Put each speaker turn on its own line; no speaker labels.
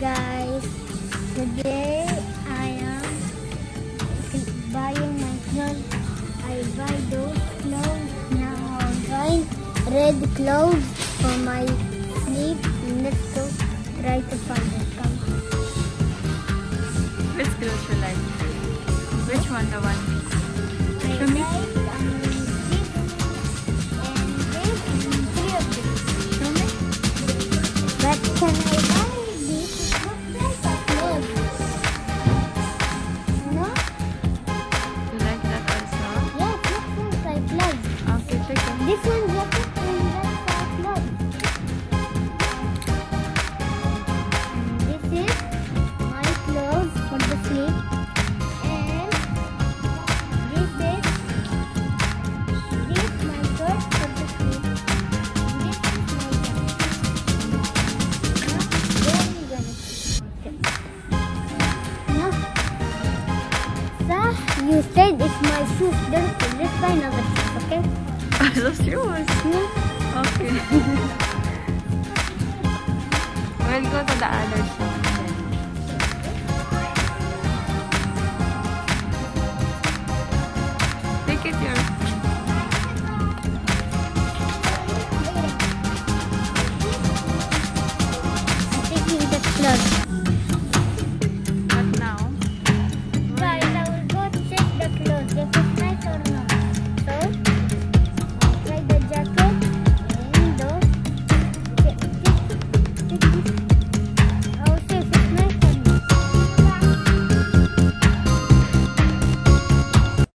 guys. Today I am buying my clothes. I buy those clothes now. I'm buying red clothes for my sleep. Let's go try to find it. Come.
Which clothes you like? Which one? The one?
I
Show me.
like um, this and this and three of them.
Show me.
But can I buy
Okay, take it.
This one our clothes. And this is my clothes for the sleep. And this is this my shirt for the sleep. This is my jacket. Now, where are gonna see? No. Sir, you said if my shoes let's buy another it. Oh,
that's yours?
Yeah.
Okay. we'll go to the other side. Take it. I think that's